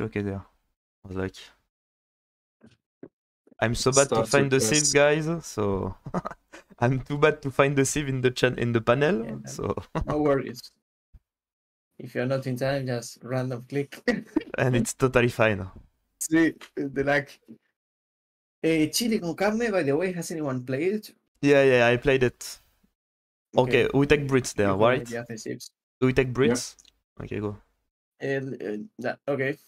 okay there. I was like, I'm so bad to Start find the saves, guys. So I'm too bad to find the save in the chan in the panel. Yeah. So No worries. If you're not in time, just random click. and it's totally fine. See, the lag. Eh, chili con carne, by the way, has anyone played it? Yeah, yeah, I played it. Okay, we take Brits there, right? the. Do we take Brits? Okay, go. And, uh, okay.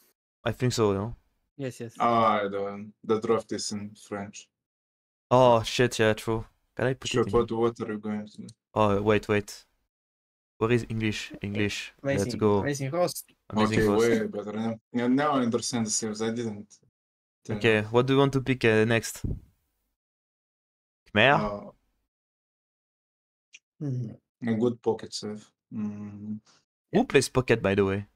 I think so, no? Yes, yes. Ah, the the draft is in French. Oh shit, yeah, true. Can I put Sure, it in? what what are you going to do? Oh wait, wait. Where is English? English. Amazing, Let's go. Amazing host. Amazing okay, host. way better now. Yeah, now I understand the saves. I didn't. till Okay, what do you want to pick uh, next? Khmer? now. Uh, a good pocket save. Mm. Who plays pocket, by the way?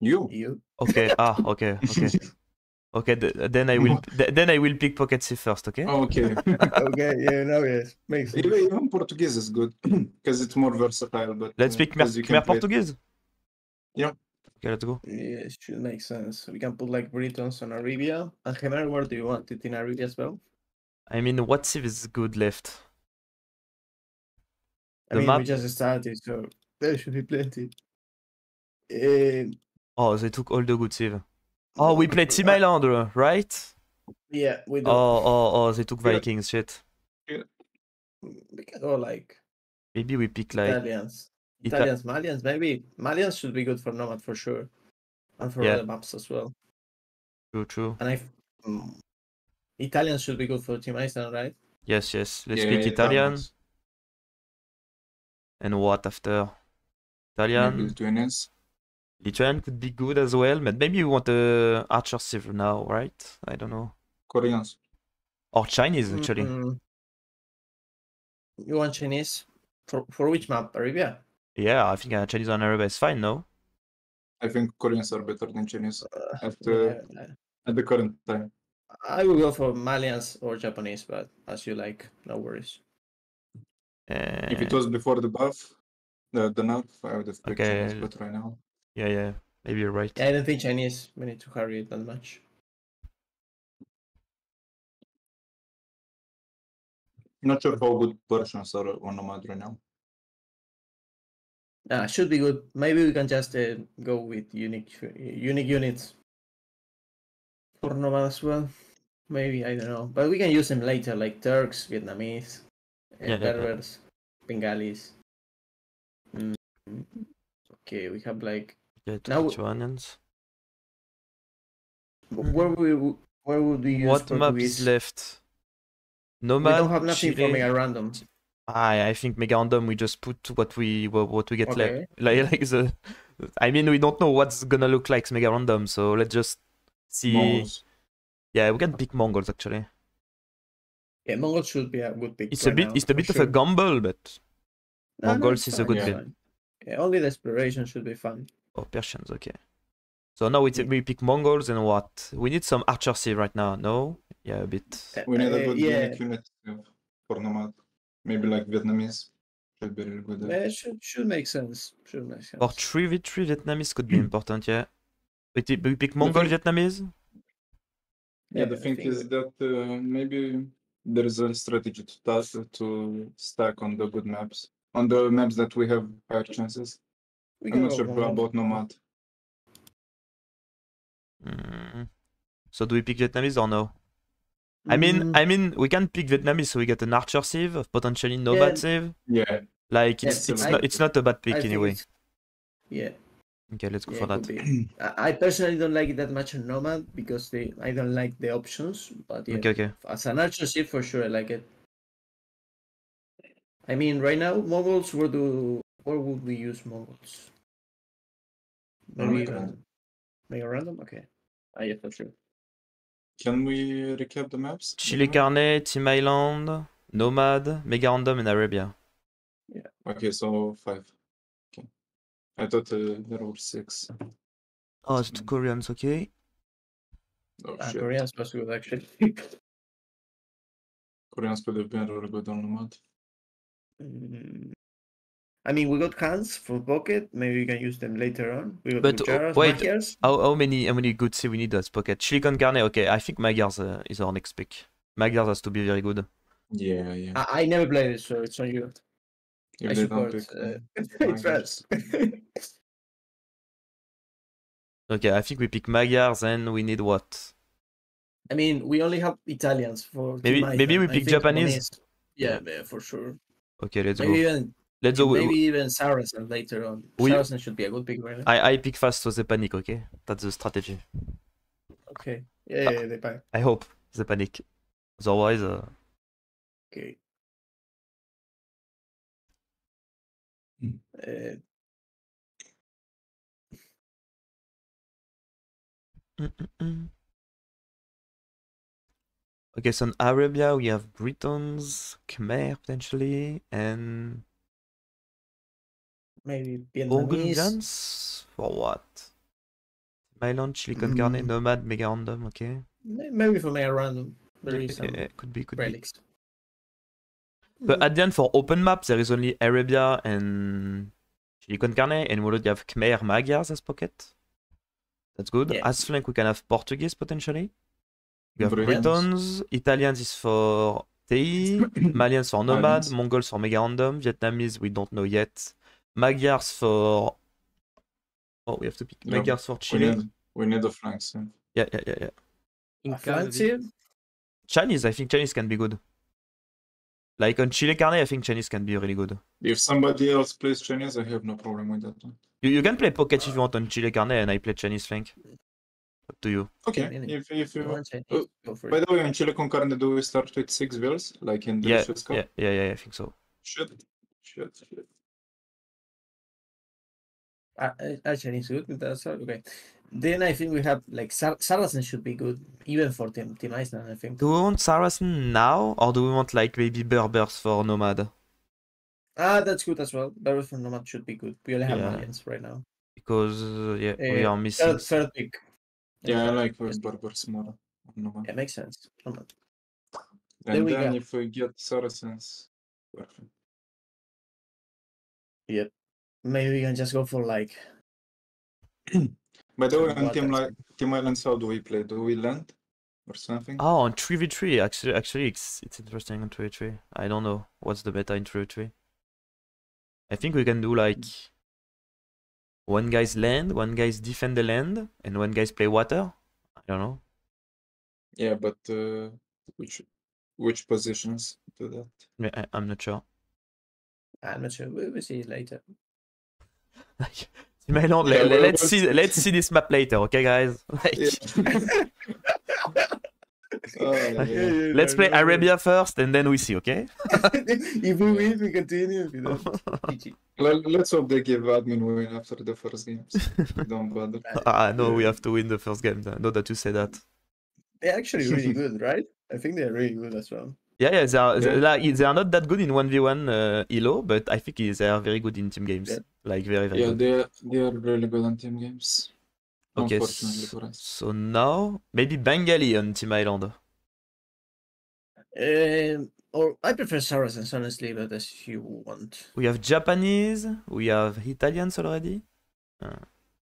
You. You. Okay. ah, okay, okay. Okay, th- then I will th- then I will pick pocket C first. Okay. Okay. okay, yeah, no, yes. Makes sense. even, even Portuguese is good because it's more versatile. But Let's uh, pick Khmer, 'cause you can Khmer Portuguese. Yeah. Okay, let's go. Yeah, it should make sense. We can put like Britons on Arabia. And Khmer, where do you want it in Arabia as well? I mean, what save is good left? I mean, map- we just started, so there should be plenty. Uh, Oh, they took all the good save. Oh, we played Team Island, uh, right? Yeah, we do. Oh, oh, oh, they took Yeah. Vikings. Shit. We can go like Maybe we pick like Italians. Ita- Italians, Malians, maybe. Malians should be good for Nomad for sure. And for Yeah. other maps as well. true, true. And I. Mm, Italians should be good for Team Island, right? Yes, yes. Let's Yeah, pick Italian. And what after? Italian. Lithuanians. Lithuanian could be good as well, but maybe you want a Archer Civ now, right? I don't know. Koreans. Or Chinese actually. Mm, You want Chinese? For, for which map? Arabia? Yeah, I think uh, Chinese on Arabia is fine, no? I think Koreans are better than Chinese Uh, at, uh, yeah, at the current time. I will go for Malians or Japanese, but as you like, no worries. If it Uh, was before the buff, the, the nerf, I would have picked Okay. Chinese, but right now. Yeah, yeah. Maybe you're right. Yeah, I don't think Chinese. We need to hurry it that much. Not sure how good Persians are on Nomad right now. Ah, should be good. Maybe we can just uh, go with unique unique units for Nomad as well. Maybe I don't know, but we can use them later, like Turks, Vietnamese, Yeah, yeah, yeah. Berbers, Bengalis. Mm, Okay, we have like Yeah, two Now- Lithuanians. Mm-hmm. where we where would we use What map Portuguese? is left? We don't have nothing for Chile. mega random. I I think mega random. We just put what we what, what we get Okay. left. Like like the. I mean, we don't know what's gonna look like mega random, so let's just see. Mongols. Yeah, we can pick Mongols actually. Yeah, Mongols should be a good pick. It's a bit now, it's a for bit of a gamble, but No, no, Mongols it's is a fine, good it's pick. Fine. Yeah, only the exploration should be fun. oh Persians, okay. So now we Yeah. we pick Mongols and what? We need some archer civ right now. No? Yeah, a bit. Uh, We need a uh, good yeah, unit uh, for Nomad. Maybe like Vietnamese. Should be really good. uh, at- should should make sense. Should make sense. Or three v three Vietnamese could be important. Yeah. We, ti- we pick Mongol thing- Vietnamese. Yeah, the I thing is that uh, maybe there is a strategy to task to stack on the good maps. On the maps that we have higher chances. we I'm not sure Mongol. about Nomad. Mm. So do we pick Vietnamese or no? I mean, Mm, I mean, we can pick Vietnamese, so we get an archer save, potentially no Yeah. bad save. Yeah, Like Yeah, it's it's I- not it's not a bad pick think anyway. Yeah, Okay, let's go yeah, for that. I I personally don't like it that much on Nomad because they I don't like the options. But yeah, Okay, okay. as an archer ship for sure I like it. I mean, right now Mongols. Where do where would we use Mongols? Maybe Mega random. mega random. Okay, ah yeah for sure. Can we recap the maps? Chile Carne, Team Island, Nomad, Mega Random, and Arabia. Yeah. Okay, so five. Okay. I thought uh, there were six. Oh, it's two Koreans, okay. Oh Ah, shit. Koreans was good actually. Koreans could have been really good on Nomad. Mm, I mean, we got cans for pocket. Maybe we can use them later on. We got But, uh, wait. Magyars. How, how many how many good say we need as pocket? Chili con carne, okay. I think Magyars uh, is our next pick. Magyars has to be very good. Yeah, yeah. I, I never played it, so it's on you. If I they don't support pick, uh, it first. Okay, I think we pick Magyars and we need what? I mean, we only have Italians for Maybe- Team maybe we pick Japanese? Japanese- Yeah, yeah, for sure. Okay, let's Maybe go. even Let's go. maybe even Saracen later on. We- Saracen should be a good pick right. I, I pick fast so they panic, okay? That's the strategy. Okay. Yeah, yeah, yeah, they buy. I hope they panic. Otherwise, uh, Okay. Uh, mm, mm, mm. Okay, so in Arabia we have Britons, Khmer potentially, and maybe Vietnamese. For what? Mylon, Chili con carne, Mm. Nomad, Mega Random, okay. Maybe for me a random. There Yeah, is could be, could be. relics. But at the end, for open map, there is only Arabia and Chili con carne, and we already have Khmer, Magyars as pocket. That's good. Yeah. As flank, we can have Portuguese potentially. We have. Britons, Italians is for TI, Malians for Nomad. Mongols for Mega Random, Vietnamese we don't know yet, Magyars for. Oh, we have to pick Yeah, Magyars for we Chile. need we need the flanks. Yeah. Yeah, yeah, yeah, here? Chinese, I think Chinese can be good. Like on Chile Carne, I think Chinese can be really good. If somebody else plays Chinese, I have no problem with that. one. You, you can play pocket if you want on Chile Carne, and I play Chinese flank. Up to you. Okay, minute. if if you You want Chinese? Oh, By it. the way, on Chili con carne, do we start with six wheels like in the Yeah, Delicious yeah, yeah, yeah, I think so. Shit, shit, shit. Uh, uh, Chinese good with that? Okay. Then I think we have like Sar- Saracen should be good, even for Team, team Island, I think. Do we want Saracen now, or do we want like maybe Berbers for Nomad? Ah, that's good as well. Berbers from Nomad should be good. We only have Yeah. Malians right now. Because uh, yeah, we Eh, are missing. Third, third pick. Yeah, I like pick. West Berbers more. No man. Yeah, makes sense. Nomad. And There we then go. if we get Saracens, perfect. Yep. Maybe we can just go for like By the way, on Team, that's like, Team Islands, how do we play? Do we land or something? Oh, on 3v3, actually, actually, it's, it's interesting on 3v3. I don't know what's the beta in 3v3. I think we can do like one guy's land, one guy's defend the land, and one guy's play water. I don't know. Yeah, but uh, which which positions do that? Yeah, I, I'm not sure. I'm not sure. We will see it later. Like, my lord, let, well, let's see, let's see this map later, okay, guys? Like, Oh, yeah, yeah. let's play Arabia first, and then we see, okay? if we win, we continue. If we. Let, let's hope they give admin win after the first games. Don't bother. Ah, no, we have to win the first game. Know that you say that. They're actually really good, right? I think they're really good as well. Yeah, yeah, they are, Yeah. They, like, they are not that good in 1v1 uh, Elo, but I think they are very good in team games. Yeah. Like, very, very Yeah, good. they are, they are really good on team games. Okay, Unfortunately s- for us. so now, maybe Bengali on Team Island. Um, or I prefer Saracens, honestly, but as you want. We have Japanese, we have Italians already. Uh,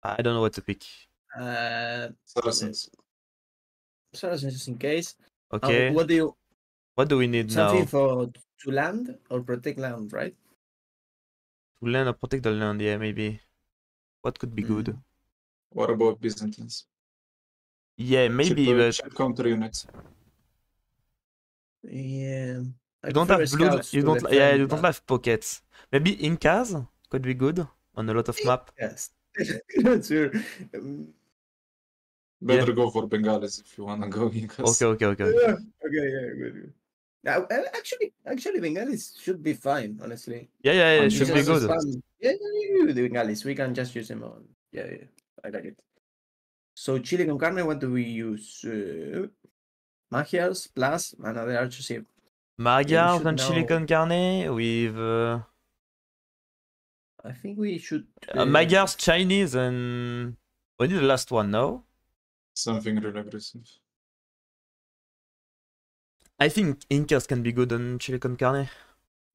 I don't know what to pick. Uh, Saracens. Saracens just in case. Uh, Okay, what do you what do we need something now? Something for to land or protect land, right? To land or protect the land, yeah, maybe. What could be good? What about Byzantines? Yeah, maybe, check, but check counter units. Yeah. I you don't have blue. You don't. Yeah, defend, you don't have pockets. Maybe Incas could be good on a lot of map. Yes. Sure. Um, Better go for Bengalis if you wanna go. Because Okay, okay, okay. yeah. Okay. Yeah. Good. good. Now, actually, actually, Bengalis should be fine, honestly. Yeah, yeah, yeah. It On should be Because good. Yeah, yeah, yeah, the Bengalis. We can just use them on. Yeah, yeah. I like it. So chili con carne, what do we use? Uh, Magyars plus another archer Magyar should and chili con carne with uh, I think we should. uh, Magyars, Chinese, and we need the last one. No, something really aggressive. I think Incas can be good on chili con carne.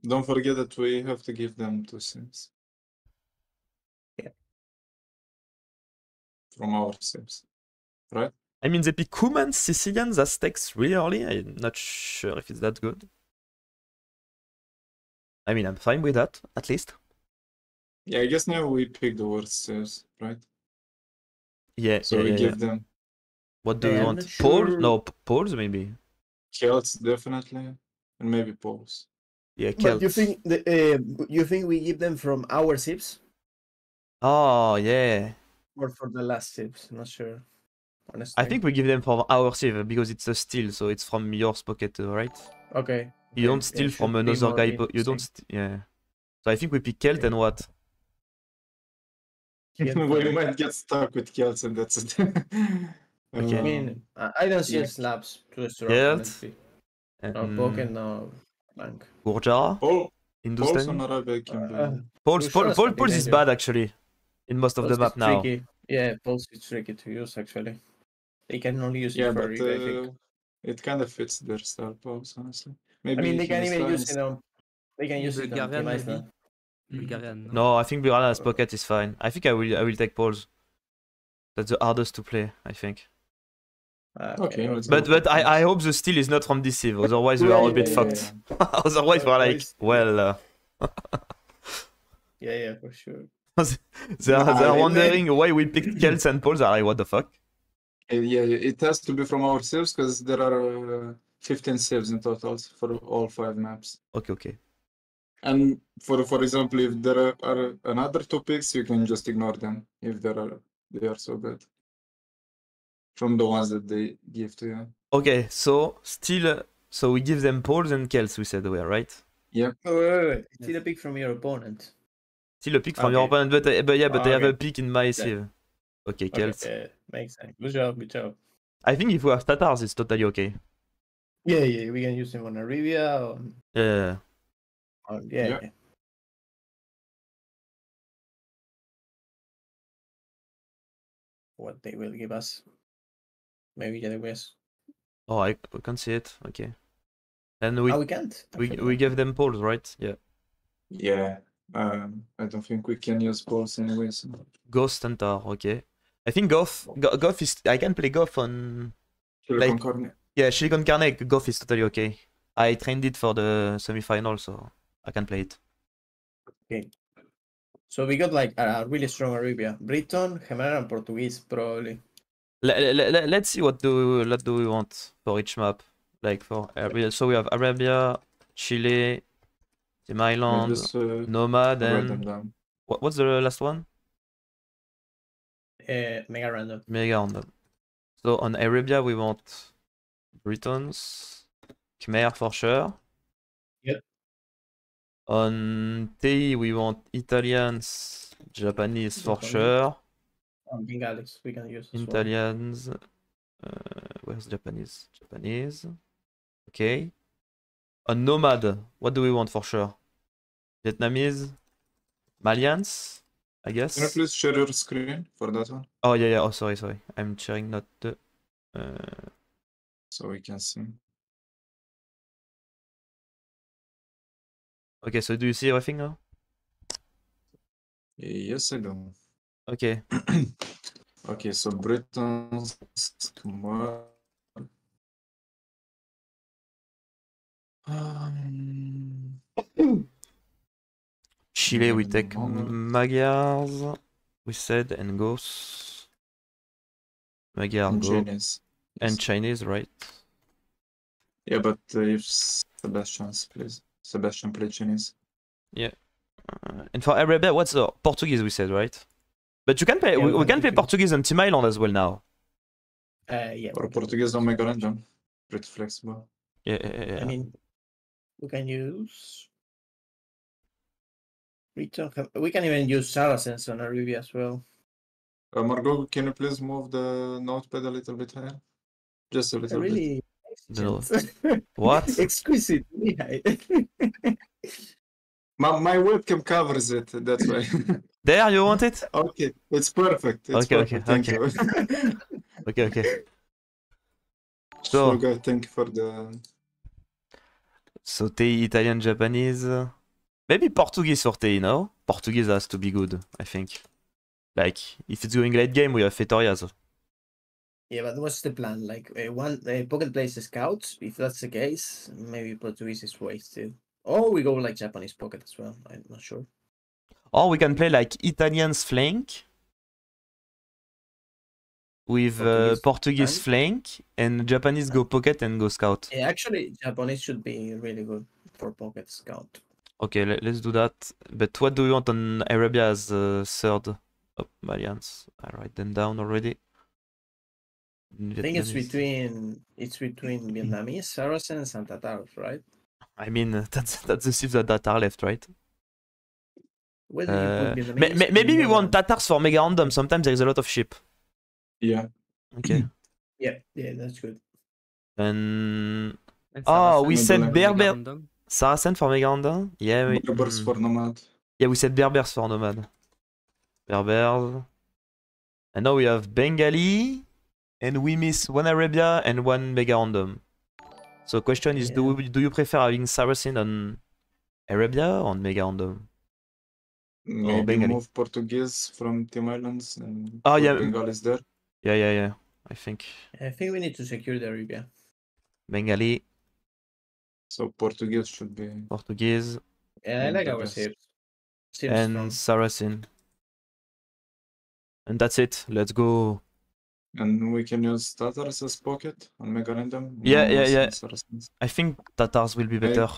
Don't forget that we have to give them two sims. From our sims. Right? I mean, they pick Cumans, Sicilians, Aztecs really early. I'm not sure if it's that good. I mean, I'm fine with that, at least. Yeah, I guess now we pick the worst sims, right? Yeah, So yeah, we yeah, give yeah. them What do Yeah, you I'm want? not Poles? No, poles maybe. Celts definitely, and maybe Poles. Yeah, But you think the, uh, you think we give them from our ships? Oh, yeah. Or for the last sips? Not sure. Honestly. I think we give them from our save because it's a steal, so it's from yours pocket, uh, right? Okay. You okay, don't steal should from another guy. po- You don't. St- yeah. So I think we pick Celt Yeah. and what? Yeah, we might get stuck with Celts and that's it. Okay. I mean, I I don't see Yeah. Slavs too strong. Yes. honestly. No And pocket, no blank. Gurjara, Paul, Poles Hindustan. on Arabia can be. Uh, Poles, Gurjara Pol, is Pol, can be Poles is dangerous. bad actually. In most of the Pulse map now. tricky. Yeah, pulse is tricky to use actually. They can only use yeah, it for but read, uh, it kind of fits their style, Poles, honestly. I mean, they can even use lines- it on. They can use it on Bulgarian, Team Ice maybe? now. Bulgarian. No? No, I think Bulgarian's pocket is fine. I think I will. I will take Poles. That's the hardest to play. I think. Uh, Okay, let's But but I, I hope the steal is not from Deceive. Otherwise we Yeah, are a yeah, bit yeah, fucked. Otherwise we're like, well, uh, Yeah, yeah, for sure. they are, they are wondering why we picked Celts and Poles. Are like, what the fuck? Yeah, it has to be from ourselves because there are uh, 15 saves in total for all five maps. Okay, okay. And for for example, if there are, are another two picks, you can just ignore them if there are they are so good. From the ones that they give to you. Okay, so still, uh, so we give them Poles and Celts. We said we are right. Oh, wait, wait, wait. Still a pick from your opponent. Still a pick from ah, your Okay. opponent, but, uh, eh but yeah, but ah, they have a pick in my civ. Okay, Okay, Celts. yeah, makes sense. Good job, good job. I think if we have Tatars, it's totally okay. Yeah, yeah, we can use him on Arabia. Or, Yeah. or, yeah, Yeah. yeah. What they will give us. Maybe get a guess. Oh, I, I can see it. Okay. And we oh, we can't. we we gave them Poles, right? Yeah. Yeah. Um, I don't think we can use balls anyways. Ghost and Tar. Okay. I think Goff Go- Goff is I can play Goff on Silicon Like- Cornet. yeah Chili con Carne. Goff is totally okay. I trained it for the semi-final, so I can play it. Okay. So we got like a really strong Arabia. Briton, Gemara, and Portuguese, probably. Let, let, let's see what do what do we want for each map. Like for Arabia, so we have Arabia, Chile, Team Island, just uh, Nomad, and what, what's the last one? Uh, mega random. Mega random. So on Arabia we want Britons, Khmer for sure. Yep. On TI we want Italians, Japanese for Japanese. sure. Um, Bengalis, we can use. as well. Italians. Uh, where's Japanese? Japanese. Okay. On Nomad, what do we want for sure? Vietnamese? Malians? I guess. Can you please share your screen for that one Oh yeah, yeah. Oh sorry, sorry. I'm sharing not the. Uh, so we can see? okay, so do you see everything now? Yes, I do. Okay. Okay, so Britons, Khmer. Um, Chile, we take Nomad. Magyars. We said and Ghosts. Magyar and go Chinese. and Yes. Chinese, right? Yeah, but uh, if Sebastian's please. Sebastian play Chinese. Uh, and for Arabia, what's the Portuguese? We said right. But you can play. Yeah, we, we we can can play pick. Portuguese and Team Island as well now. Uh, yeah. Or Portuguese on Mega Random. Pretty flexible. Yeah, yeah, yeah, I mean, we can use. Briton, Gem- we can even use Saracens on Arabia as well. Uh, Margot, can you please move the notepad a little bit higher? Just a little bit. Really No. What? Exquisite. yeah. My, my webcam covers it, that's why. There, you want it? okay, it's perfect. It's Okay, okay, perfect. Thank okay. you. Okay, okay. so, So, guys, thank you for the. So Tei, Italian, Japanese. Maybe Portuguese for you know? Portuguese has to be good, I think. Like, if it's going late game, we have Feitorias. Yeah, but what's the plan? Like uh, one uh, pocket plays the scouts. If that's the case, maybe Portuguese is wasted. Or we go like Japanese pocket as well. I'm not sure. Or we can play like Italians flank with uh, Portuguese Portuguese flank and Japanese go pocket and go scout. Yeah, actually, Japanese should be really good for pocket scout. Okay, let, us do that. But what do you want on Arabia as uh, third oh, alliance? I write them down already. I think it's between it's between Vietnamese, Saracens, and Tatars, right? I mean, that's that's the ships that, that are left, right? Where do you Uh, put may- Vietnamese? may- maybe we want. Tatars for mega random. Sometimes there is a lot of ship. Yeah. Okay. Yeah, yeah, that's good. and Oh, we Saracen said Berber-. Saracen for mega random. Yeah, we, Berbers for Nomad. Yeah, we said Berbers for Nomad. Berbers. And now we have Bengali. And we miss one Arabia and one Mega Random. So question is, do, we- do you prefer having Saracen on Arabia or on Mega Random? Maybe Bengali? move Portuguese from Team Islands and Oh, yeah. Bengalis there. Yeah, yeah, yeah. I think I think we need to secure the Arabia. Bengali, So Portuguese should be. Portuguese, Yeah, I like the our best. ships. Ships and strong. Saracen. And that's it. Let's go. And we can use Tatars as pocket on Mega Random. Yeah, yeah, yeah. Saracens. I think Tatars will be better.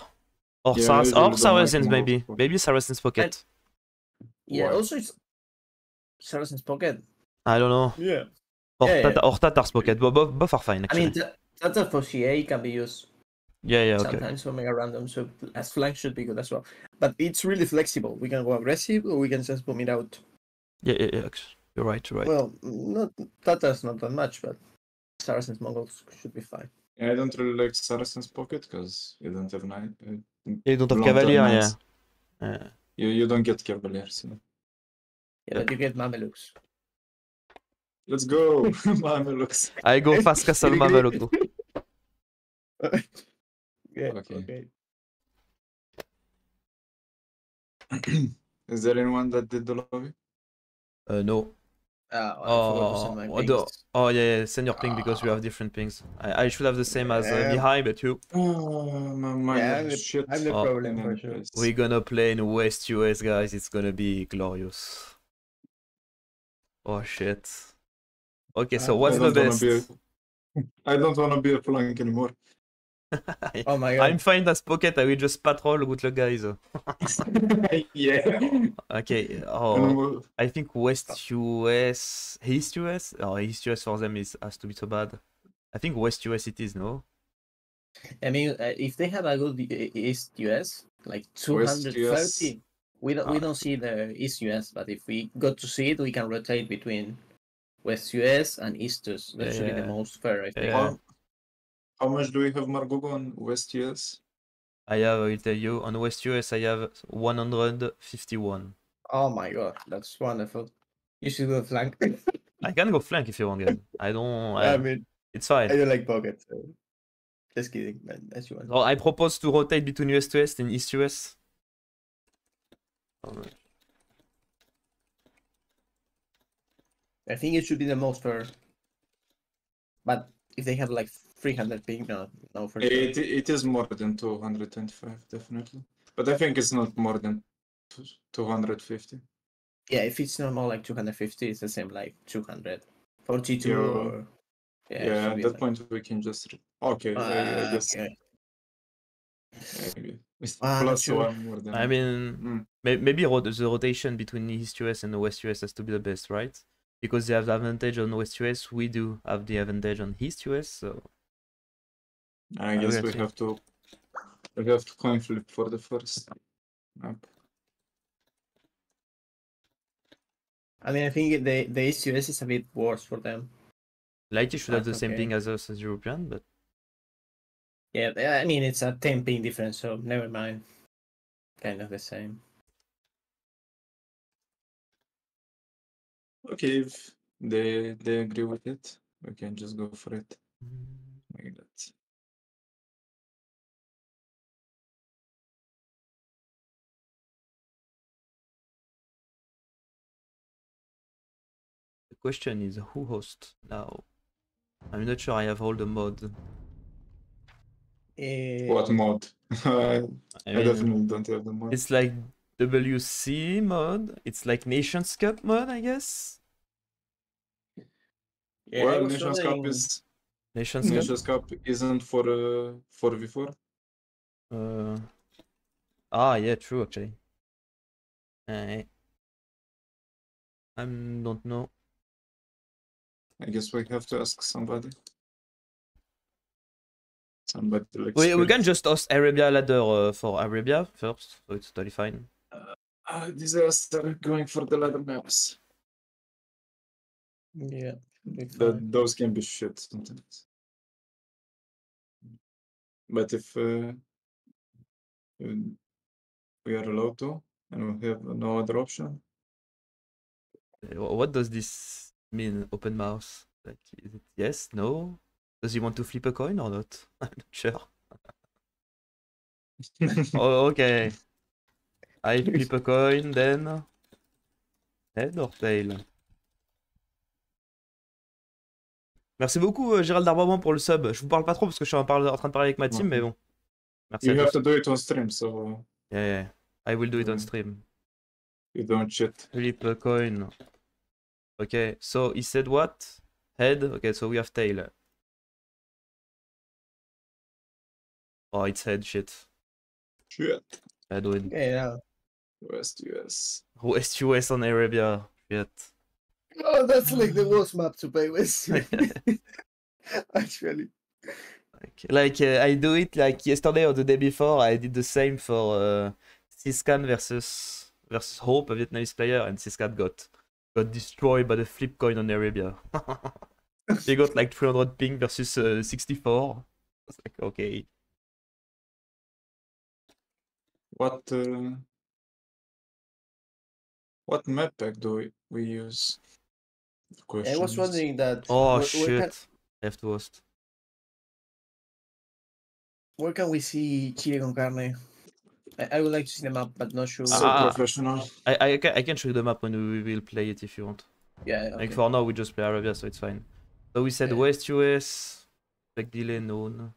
Or, Yeah, Sar- or don't like Saracens, maybe. pocket. Maybe Saracens pocket. Yeah, Why? also it's Saracens pocket. I don't know. Yeah. Or, Yeah, yeah. Tata- or Tatars pocket. Bo- Both, both are fine, I mean, Ta- Tata for CA can be used yeah, yeah, okay. sometimes for mega random, so as flank should be good as well. But it's really flexible. We can go aggressive or we can just boom it out. Yeah, yeah, yeah. You're right, you're right. Well, not Tata's not that much, but Saracens Mongols should be fine. Yeah, I don't really like Saracens pocket because you don't have nine. Uh, you don't have long-term Cavalier, yeah. yeah. You you don't get cavaliers. You know. Yeah, but you get Mamelukes. Let's go, Mamelukes. I go fast castle Mameluku. yeah, Okay. Is there anyone that did the lobby? Uh, no. Uh, I forgot to Oh, my the- Oh, yeah, yeah. Send your ping because we have different pings. I, I should have the same as uh, Yeah. Mihai, but you. Oh, my mind Yeah, I'm is the- shit. I'm the Oh. problem for sure. We're gonna play in West US, guys. It's gonna be glorious. Oh, shit. Okay, so what's the don't wanna best? be a- I don't want to be a flank anymore. Oh my god. I'm fine as pocket. I will just patrol. with the guys. yeah. Okay. Oh, we'll- I think West US, East US. Oh, East US for them is has to be so bad. I think West US it is no. I mean, uh, if they have a good uh, East US, like West 230, we don't we Ah. don't see the East US, but if we got to see it, we can rotate between West US and East US. That should be the most fair, I think. Yeah. How, how much do we have Margougou on West US? I have. I will tell you on West US. I have 151. Oh my god, that's wonderful. You should go flank. I can go flank if you want, guys. I don't. I, I mean, it's fine. I don't like pocket. So. Just kidding, man. That's you want. Well, I propose to rotate between US to West and East US. Alright. I think it should be the most fair. But if they have like 300 ping, no, no for sure. It, it is more than 225, definitely. But I think it's not more than 250. Yeah, if it's not more like 250, it's the same like 200. 42 Yeah. or... Yeah, Yeah, at that like- point we can just. Re- okay, I, I Ah, guess. okay. maybe. It's Ah, plus sure. one more than. I mean, Mm. maybe the rotation between East US and the West US has to be the best, right? Because they have the advantage on West US, we do have the advantage on East US. So I I guess will we have to. We have to coin flip for the first map. I mean, I think the, the East US is a bit worse for them. Lighty should have the That's same thing as us as European, but Yeah, I mean, it's a 10 ping difference, so never mind. Kind of the same. Okay, if they they agree with it, we can just go for it like that. The question is who hosts now? I'm not sure I have all the mod. Eh, what mod? I, mean, I definitely don't have the mod. It's like WC mod. It's like Nations Cup mod, I guess yeah, well, was Nations Cup is Nations Cup. Nations Cup isn't for uh, for V4. Uh, ah, yeah, true actually. I I don't know. I guess we have to ask somebody. Somebody like We, we can just host Arabia ladder uh, for Arabia first, so it's totally fine. uh, disaster going for the ladder maps. Yeah. Should That fine. those can be shit sometimes. But if uh, we are allowed to, and we have no other option, Uh, What does this mean, open mouse? Like, is it yes, no? Does he want to flip a coin or not? I'm not sure. Oh, okay. I flip a coin, then head or tail? Merci beaucoup euh, Gérald Darbois pour le sub. Je vous parle pas trop parce que je suis en, parle- en train de parler avec ma team, Ouais. mais bon. Merci you à have tous. to do it on stream, so Yeah, yeah. I will do it on Ouais. stream. you don't cheat. Flip a coin. Okay, so he said what? Head? Okay, so we have tail. Oh, it's head shit. Shit. Head win. Now. West US. West US on Arabia. Shit. Oh, that's like the worst map to play with. Actually. Like, like uh, I do it like yesterday or the day before. I did the same for uh, Siscan versus versus Hope, a Vietnamese player, and Siscan got got destroyed by the flip coin on Arabia. he got like 300 ping versus uh, 64. It's like okay. What uh, what map pack do we, we use? I was wondering that. Oh where, shit! Where can, Left host. where can we see Chili con carne? I, I would like to see the map, but not sure. So Ah. professional. I, I, can, I can show you the map when we will play it if you want. yeah. Like for now, we just play Arabia, so it's fine. So we said Yeah. West US, like delay known.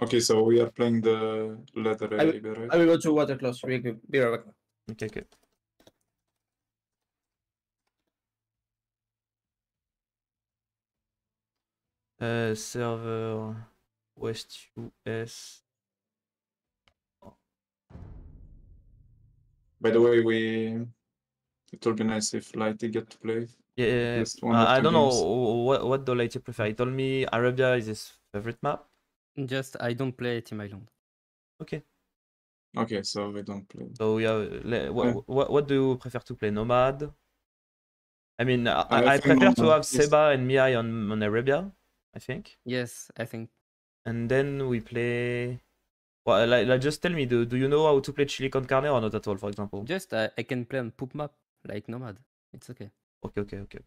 Okay, so we are playing the letter I will- right? I will go to water close. Be, be right back. Okay, okay. Uh, server West US. By the way, we it will be nice if Lighty get to play. Yeah, uh, I don't know games. wh- what what do you prefer. He told me Arabia is his favorite map. Just I don't play Team Island. Okay, Okay, so we don't play. so we have. What, Yeah. what, what do you prefer to play? Nomad. I mean, I, I I think prefer to Nomad, have yes. Seba and Mihai on, on Arabia. I think. Yes, I think. And then we play. Well, like, like just tell me, do, do you know how to play Chili con Carne or not at all, for example? Just I, I can play on poop map like Nomad. It's okay. Okay, okay, okay.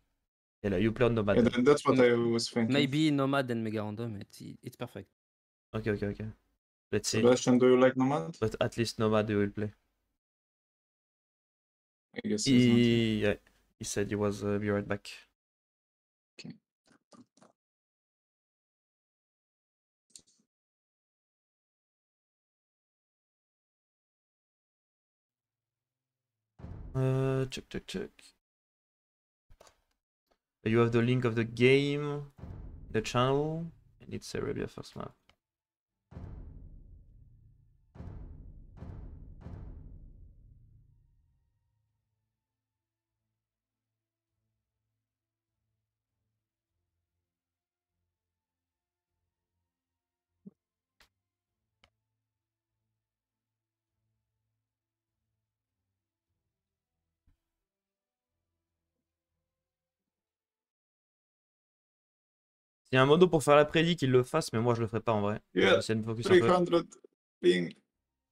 Yeah, like, you play on Nomad. Yeah, then. that's what I was thinking. Maybe Nomad and Mega Random. It's it's perfect. Okay, okay, okay. Let's see. Sebastian, do you like Nomad? But at least Nomad you will play. I guess he's not here. He, yeah, he said he was uh, be right back. Okay. Uh, check, check, check. You have the link of the game, the channel, and it's Arabia first map. S'il y a un modo pour faire la prédit qu'il le fasse, mais moi je le ferai pas en vrai. Yeah, me focus un peu. 300 ping.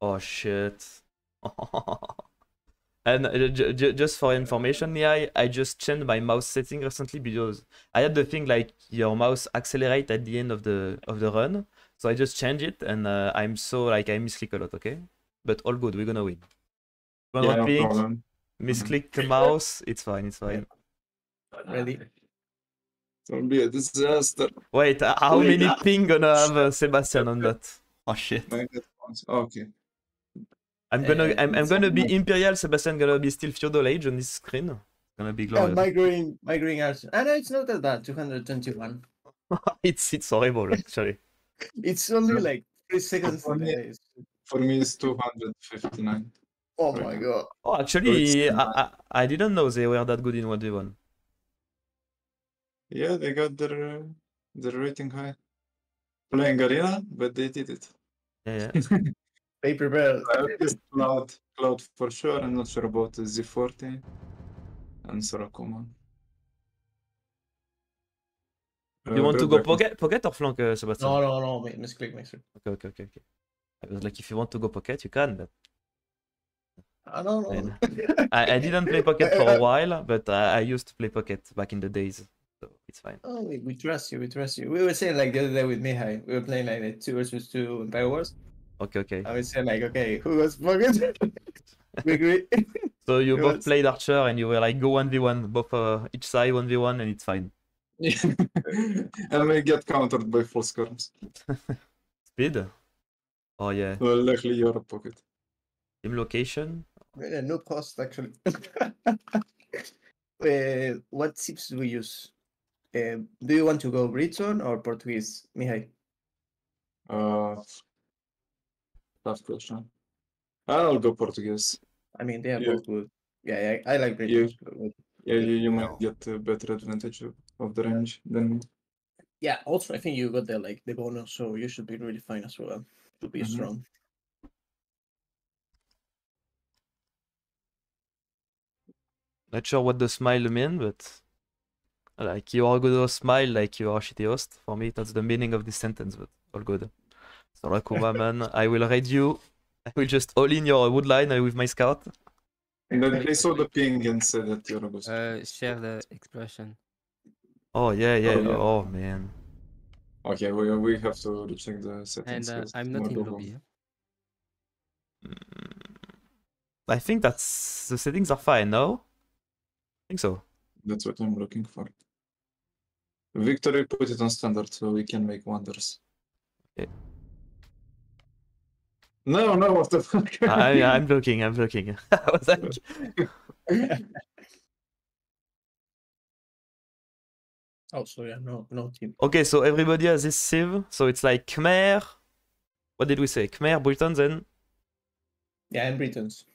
Oh shit. and uh, ju- ju- just for information, Niai, I just changed my mouse setting recently because I had the thing like your mouse accelerate at the end of the of the run. So I just changed it and uh, I'm so like I misclick a lot, okay? But all good, we're gonna win. Yeah, 100 no ping, misclick the mouse, it's fine, it's fine. ready. It'll be a disaster. Wait, uh, how Wait, many uh, ping gonna have uh, Sebastian on that? Oh shit. Okay. I'm gonna Uh, I'm, I'm gonna be almost- Imperial, Sebastian gonna be still feudal age on this screen. It's gonna be Yeah, glorious. my green, my green arch. I know it's not that bad. 221. it's it's horrible actually. It's only like three seconds. For me- For me, it's 259. Oh my god. Oh, actually, it's I, I I didn't know they were that good in 1v1. Yeah, they got their uh, their rating high. Playing arena, but they did it. Yeah, yeah. They prepared. I Cloud, Cloud for sure. I'm not sure about the Z40 and Sorakuma. You want to go pocket, pocket or flank, uh, Sebastian? No, no, no. mi- Misclick, misclick. Okay, okay, okay, okay. I was like, if you want to go pocket, you can. But I don't know. I, I didn't play pocket for a while, but I, I used to play pocket back in the days, so it's fine. Oh, we, we trust you. We trust you. We were saying like the other day with Mihai, we were playing like the two versus two Empire Wars. Okay, okay. I was saying like, okay, who goes pocket? we agree. So you It both was- played archer and you were like go 1v1, both uh, each side 1v1 and it's fine. and we get countered by full skirms. Speed? Oh yeah. Well, luckily you're a pocket. Team location? Yeah, no cost actually. uh, what tips do we use? Uh, do you want to go Briton or Portuguese, Mihai? Uh, tough question. I'll go Portuguese. I mean, they are Yeah. both good. Yeah, yeah, I like Briton. Yeah, you, you might get a better advantage of, of the range than me. Yeah, also I think you got the like the bonus, so you should be really fine as well to be Mhm. strong. Not sure what the smile means, but like you are good host smile, like you are shitty host. For me, that's the meaning of this sentence, but all good. So Rakuma man, I will raid you. I will just all in your woodline uh, with my scout. And then they saw the ping and said that you're a ghost. Uh, share the expression. Oh yeah, yeah. yeah. Oh man. Okay, we, we have to check the And settings. uh, 'cause I'm not more in logo. lobby. Mm, I think that's the settings are fine. No, I think so. That's what I'm looking for. Victory put it on standard so we can make wonders. Okay. No, no, what the fuck? I, I'm looking. I'm looking. I was like, Also, yeah, no, no team. okay, so everybody has this civ. So it's like Khmer. What did we say? Khmer, Britons, and Yeah, and Britons.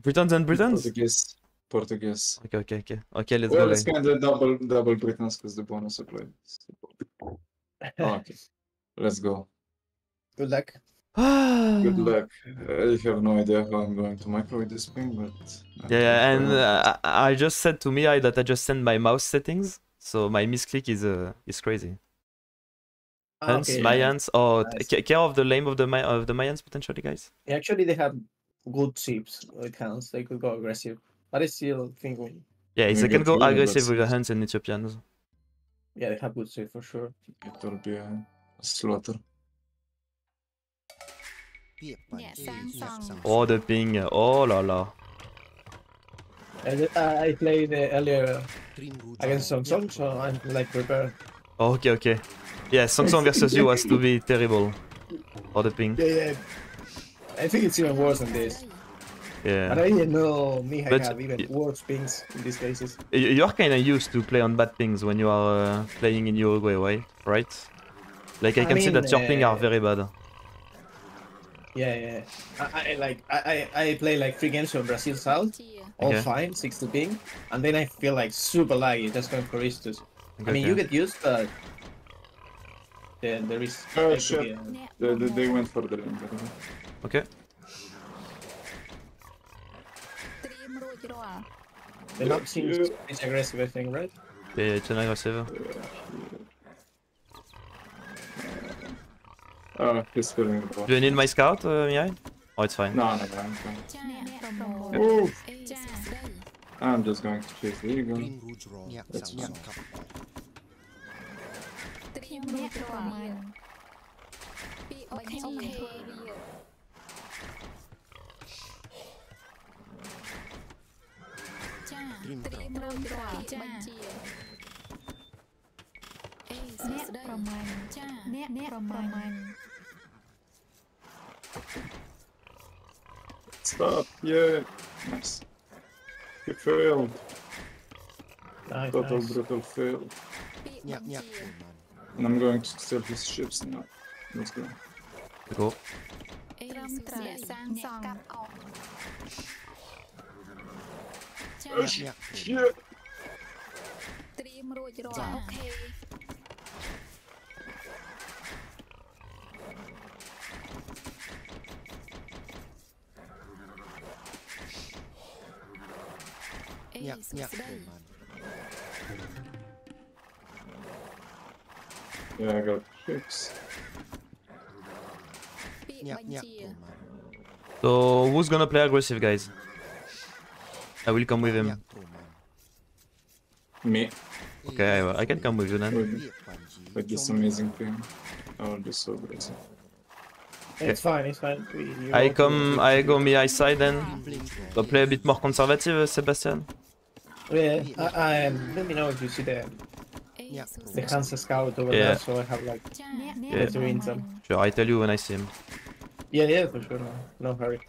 Britons and Britons. Portuguese. Portuguese. Okay, okay, okay. Okay, let's well, go. it's then. kind of double double Britons because the bonus applied. Oh, okay, let's go. Good luck. Good luck. I have no idea how I'm going to micro with this ping, but I'm Yeah, and uh, I I just said to Mihai that I just sent my mouse settings, so my misclick is uh, is crazy. Ah, Huns, okay, yeah. Mayans, oh, t- Nice. care of the name of the May- of the Mayans potentially, guys. Actually, they have good chips with hands. They could go aggressive. Parecia Penguin. Yeah, he's like, gonna go aggressive with the Huns and Ethiopians. Yeah, they have good save eh, for sure. It will be a slaughter. Oh, the ping. Eh. Oh la la. I, uh, I played eh, uh, earlier against Song Song, so I'm like prepared. Oh, okay, okay. Yeah, Song Song versus you has to be terrible. Oh, the ping. Yeah, yeah. I think it's even worse than this. Yeah. I didn't know Mihai but, have even worse pings in these cases. You're kind of used to play on bad things when you are uh, playing in Uruguay, right? Like I can mean, see that your uh, ping are very bad. Yeah, yeah. I, I like I, I play like three games from Brazil South, all okay. fine, 60 ping, and then I feel like super laggy just going for this. Okay, I mean, you get used, but Then there is. Oh shit! Be, uh... they, they, went for the lane. Uh, okay. The knock seems a aggressive, I think, right? Yeah, yeah it's an aggressive. Oh, ah, he's filling the ball. Do you need my scout, uh, Oh, it's fine. No, no, no, I'm fine. I'm just going to chase the eagle. Yeah, That's Okay, okay. Stop, yeah. Nice. You failed. Nice, Total nice. brutal fail. Yeah, yeah. And I'm going to steal his ships now. Let's go. Go កាប់អស់ ចា ញាក់ព្រម Shit. ត្រៀមរួចរាល់អូខេ អេ ញាក់ សួ ញាក់ ស្ដី ព្រមបាន Yeah, I got ships. ពាក្យ ញាក់ បញ្ ញាក់ ជា ព្រមបាន So who's gonna play aggressive, guys? I will come with him. Me. Okay, I, I can come with you then. But this amazing thing. Oh, this so great. Okay. It's fine, it's fine. You I come, to... I go me high side then. So play a bit more conservative, uh, Sebastian. Yeah, I, I, let me know if you see the yeah. the Hansa Scout over yeah. there, so I have like yeah. better yeah. Sure, I tell you when I see him. Yeah, yeah, for sure. No, no hurry.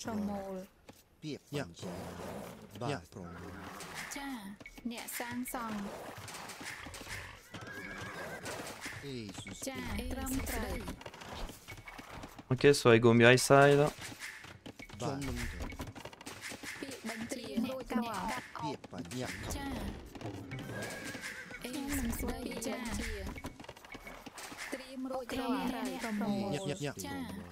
ប្រមូលពីញ៉ាបាទប្រមូលចាអ្នកសាងសង់ចាត្រឹមត្រូវ Ok, so I go on the high side. ចា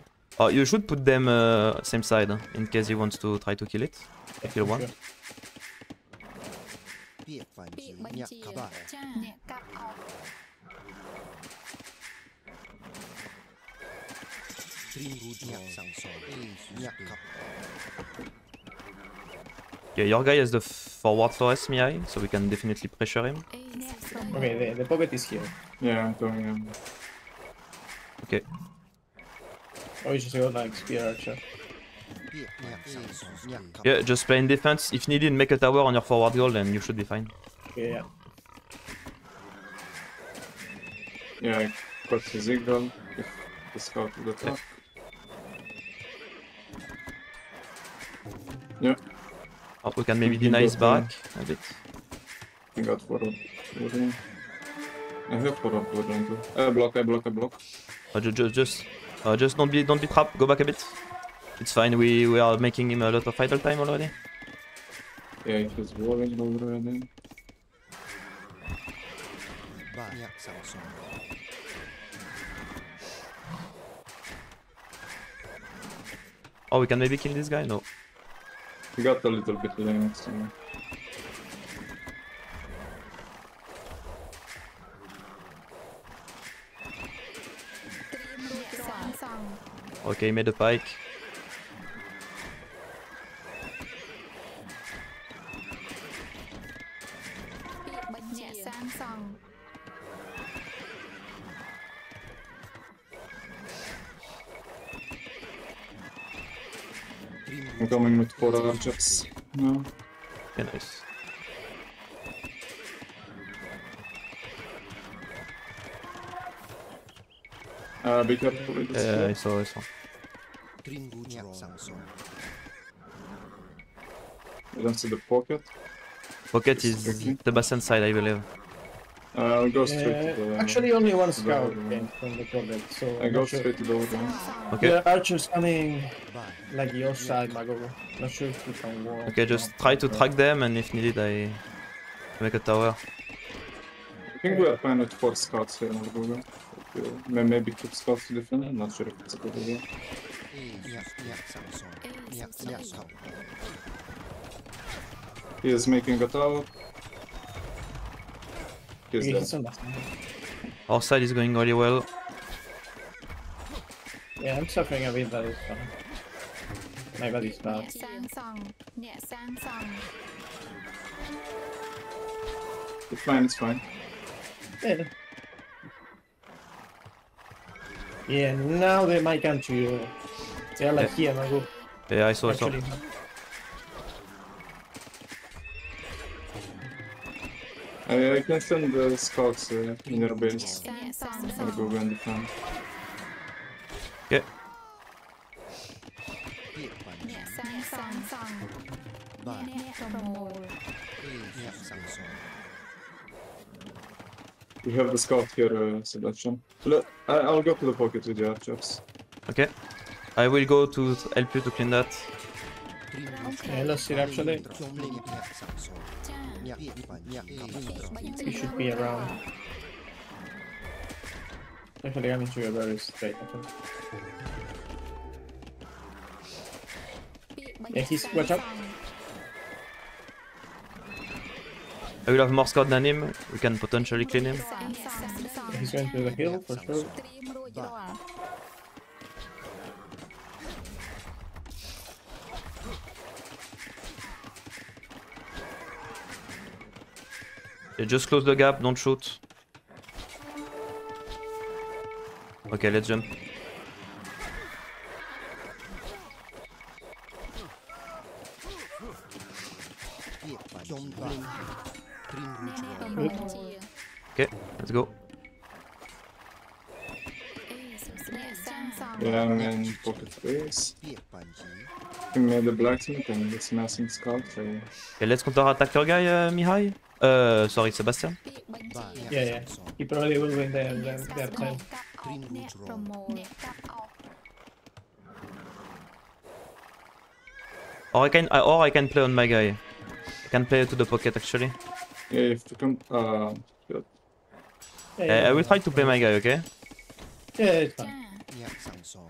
Oh, you should put them uh, same side in case he wants to try to kill it. If you want. Yeah, your guy has the forward forest Mihai, so we can definitely pressure him. Okay, the, the pocket is here. Yeah, I'm going. Um... Okay. Oh, he's just got an XP archer. Yeah, just play in defense. If needed, make a tower on your forward goal and you should be fine. Yeah. Yeah, got his eagle. Let's go to the top. Yeah. Oh, we can maybe deny his back a bit. I got for. I have for woodland too. I block, I block, I block. Oh, just, just, just. Uh, just don't be don't be trapped. Go back a bit. It's fine. We we are making him a lot of idle time already. Yeah, it was warring already. Oh, we can maybe kill this guy? No. We got a little bit of damage. Ok, il met deux. I'm going with four archers now. Okay, nice. Uh, be careful with this. Yeah, I saw, I saw. I don't see the pocket. Pocket is Okay. the Bastion side, I believe. Uh, I'll go straight Uh, to the. actually, only one scout came from the project, so I go sure. straight to the other one. Okay. The archers coming like your side, Margougou. Not sure if we can walk. Okay, just try to track them, and if needed, I make a tower. I think we are fine with four scouts here in Google. Maybe keep scouts to defend. I'm not sure if it's a good idea. He is making a tower. He's dead. Our side is going really well. Yeah, I'm suffering a bit, but it's fine. My body's bad. It's fine, it's fine. Yeah. yeah, now they might come to you. They are like yeah. here, go. Yeah, I saw it. I, I can send the scouts uh, in your base. I'll go and defend. Yeah. We have the scout here, uh, Sebastian. Look, I'll go to the pocket with the archers. Okay. I will go to help you to clean that. Okay. Yeah, let's see actually. He should be around. Actually, I'm to you very straight, I think. Yeah, he's. Watch out! I will have more score than him. We can potentially clean him. He's going to the hill for sure. Just close the gap, don't shoot. Okay, let's jump. Okay, let's go. Yeah, I'm in pocket space. He made a blacksmith and it's massing scout. So... Okay, let's counter attack your guy, uh, Mihai. Uh, sorry, Sebastian. Yeah, yeah. He probably will win their, their, their. Or I can, uh, or I can play on my guy. I can play to the pocket actually. Yeah, if you can. Uh, yeah, yeah, uh, I will try to play my guy, okay? Yeah, it's fine. Yeah, sounds so.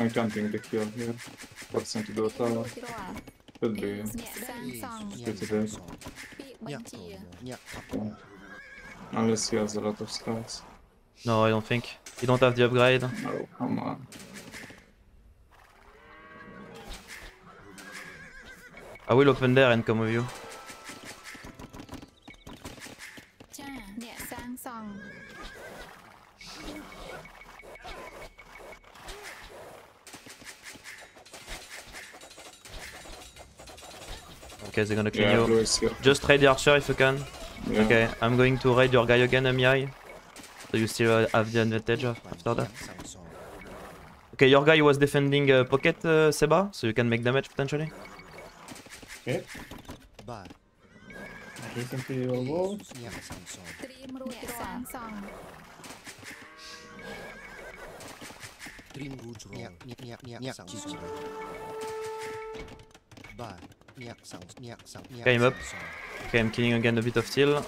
I'm camping the kill here. What's time to do a tower? Should be. Pretty yeah. Unless he has a lot of stars. No, I don't think. You don't have the upgrade. Oh, come on. I will open there and come with you. Okay, they're gonna kill yeah, you. Just raid the archer if you can. Yeah. Okay, I'm going to raid your guy again, Mihai. So you still have the advantage after that. Okay, your guy was defending uh, pocket, uh, Seba, so you can make damage potentially. Okay. Bye. Bye. Came up. Okay, I'm killing again a bit of steel.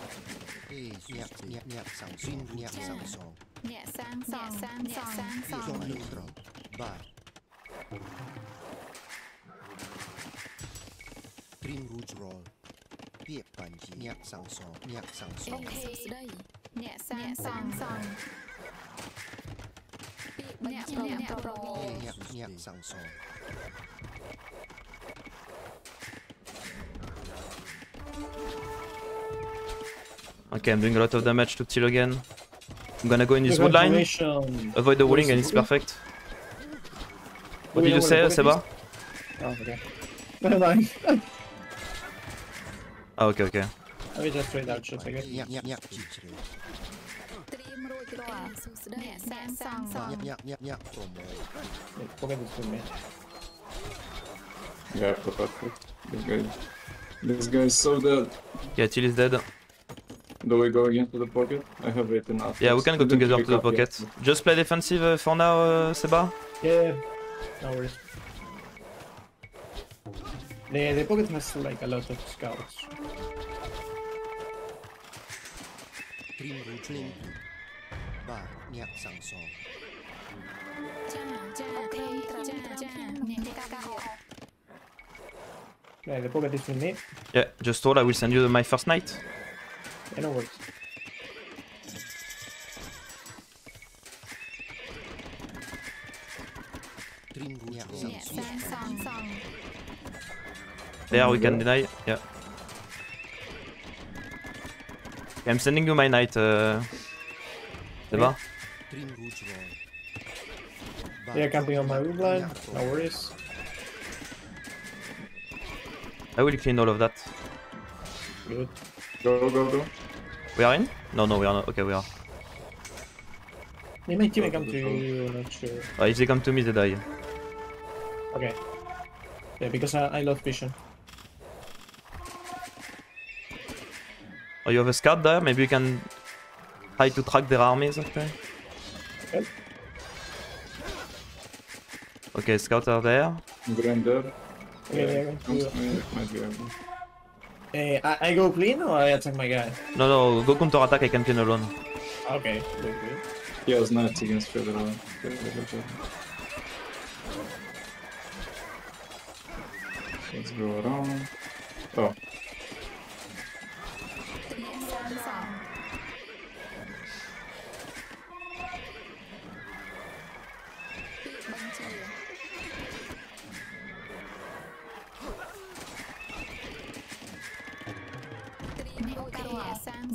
Okay. Okay, I'm doing a lot of damage to Till again. I'm gonna go in this wood line. Avoid the walling and it's perfect. What did you say, Seba? Oh, okay. Ah, okay, okay. We just trade out shots, I guess. Yeah, yeah, yeah. Yeah, This guy. This guy is so dead. Yeah, Till is dead. Do we go against the pocket? I have it enough. Yeah, we can go together to the pocket. Yeah. Just play defensive uh, for now, uh, Seba. Yeah, no worries. The, the pocket has like a lot of scouts. Yeah, the pocket is in me. Yeah, just all I will send you my first knight. And it works. There we can deny. Yeah. I'm sending you my knight, uh, Deva. Yeah, camping on my roof line. No worries. I will clean all of that. Good. Go, go, go. We are in? No, no, we are not. Okay, we are. They may team come to you, not sure. Uh, if they come to me, they die. Okay. Yeah, because I, I lost vision. Oh, you have a scout there? Maybe you can try to track their armies, okay? Yep. Okay, scouts are there. Grinder. Okay, yeah, yeah. Comes to me, it might be able. Eh, I, I go clean or I attack my guy? No, no, go counter attack, I can clean alone. Okay, good, good. He has knights against Federal. Federal. Let's go around. Oh,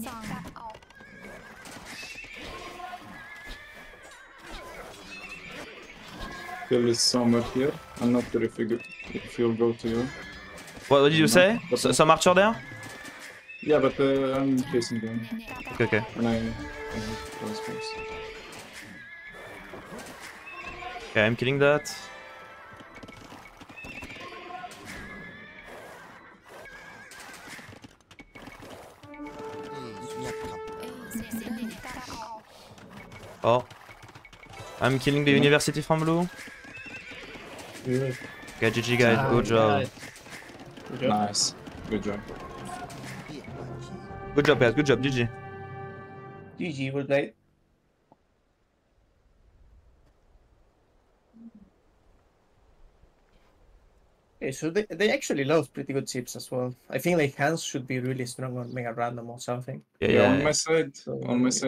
song. Phil is somewhere here. I'm not sure if, you if he'll go to you. What, did you no, say? Uh, some archer there? Yeah, but uh, I'm chasing them. Okay, okay. And I, I. Okay, I'm killing that. Oh. I'm killing the mm. university from blue. Okay, mm. GG guys, ah, good job. Good job. Nice. Good job. Good job guys, good job, GG. GG, good night. Okay, so they, they actually load pretty good chips as well. I think like hands should be really strong on Mega Random or something. Yeah, yeah. yeah on my side, so, on my side.